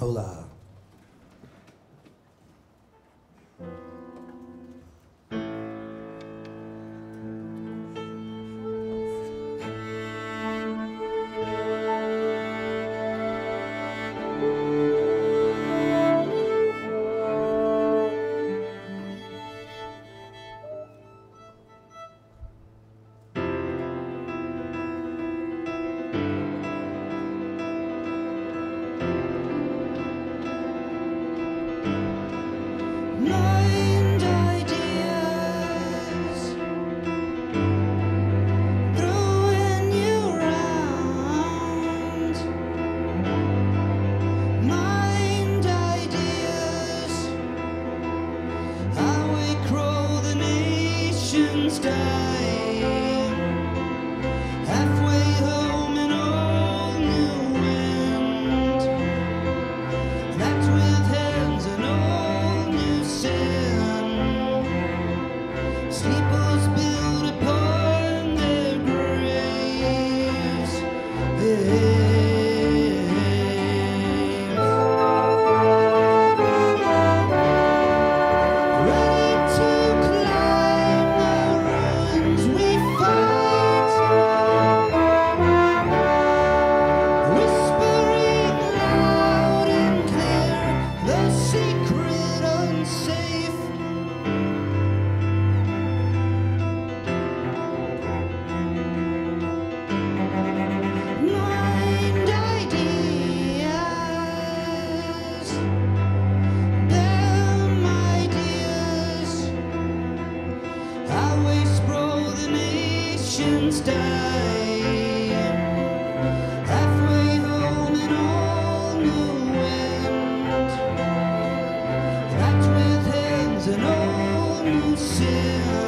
Hola. dying. Halfway home and all new wind wrapped with hands and all new sin.